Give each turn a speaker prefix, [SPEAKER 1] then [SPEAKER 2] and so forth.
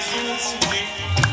[SPEAKER 1] presence with